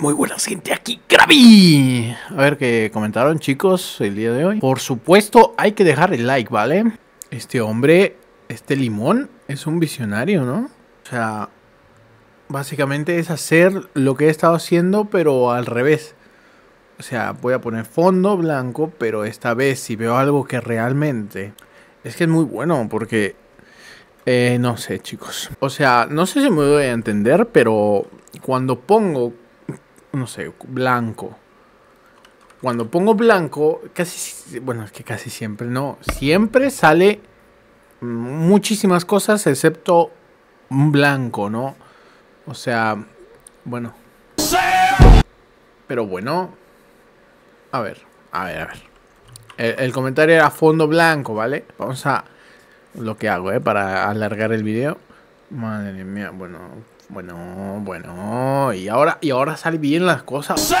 Muy buena gente, aquí Krabi. A ver qué comentaron chicos el día de hoy. Por supuesto, hay que dejar el like, ¿vale? Este hombre, este limón, es un visionario, ¿no? O sea, básicamente es hacer lo que he estado haciendo, pero al revés. O sea, voy a poner fondo blanco, pero esta vez si veo algo que realmente... Es que es muy bueno, porque... Eh, no sé, chicos. O sea, no sé si me voy a entender, pero cuando pongo no sé, blanco. Cuando pongo blanco, casi, bueno, es que casi siempre, no, siempre sale muchísimas cosas excepto un blanco, ¿no? O sea, bueno. Pero bueno, a ver, a ver, a ver. El, el comentario era fondo blanco, ¿vale? Vamos a lo que hago, ¿eh? Para alargar el video. Madre mía, bueno, bueno, bueno. Y ahora, y ahora salen bien las cosas.